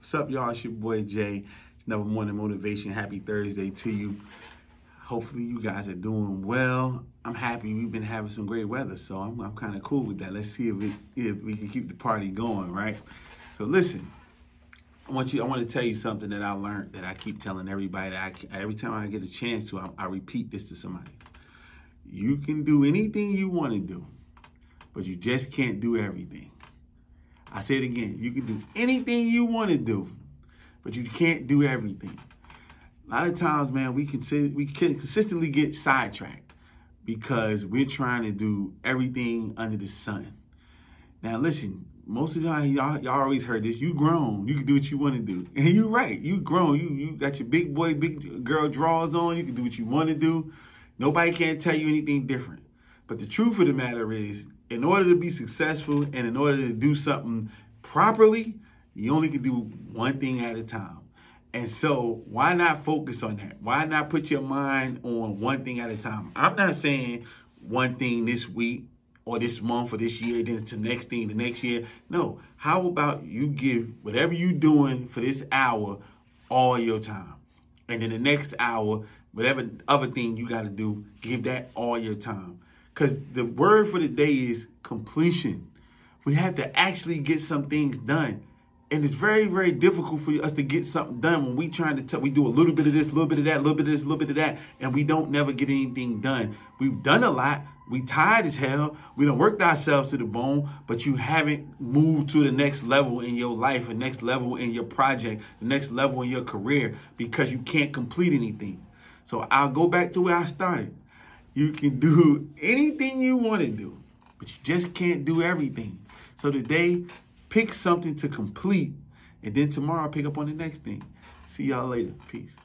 What's up, y'all? It's your boy Jay. It's Never Morning Motivation. Happy Thursday to you. Hopefully, you guys are doing well. I'm happy we've been having some great weather, so I'm, I'm kind of cool with that. Let's see if we, if we can keep the party going, right? So, listen, I want you. I want to tell you something that I learned that I keep telling everybody. I, every time I get a chance to, I, I repeat this to somebody. You can do anything you want to do, but you just can't do everything. I say it again. You can do anything you want to do, but you can't do everything. A lot of times, man, we can we can consistently get sidetracked because we're trying to do everything under the sun. Now, listen, most of the time, y'all, y'all always heard this. You grown, you can do what you want to do, and you're right. You grown, you you got your big boy, big girl drawers on. You can do what you want to do. Nobody can't tell you anything different. But the truth of the matter is, in order to be successful and in order to do something properly, you only can do one thing at a time. And so, why not focus on that? Why not put your mind on one thing at a time? I'm not saying one thing this week or this month or this year, then to next thing the next year. No. How about you give whatever you're doing for this hour all your time? And then the next hour, whatever other thing you got to do, give that all your time. Because the word for the day is completion. We have to actually get some things done. And it's very, very difficult for us to get something done when we trying to tell, we do a little bit of this, a little bit of that, a little bit of this, a little bit of that, and we don't never get anything done. We've done a lot. We tired as hell. We don't worked ourselves to the bone, but you haven't moved to the next level in your life, the next level in your project, the next level in your career because you can't complete anything. So I'll go back to where I started. You can do anything you want to do, but you just can't do everything. So today, pick something to complete, and then tomorrow pick up on the next thing. See y'all later. Peace.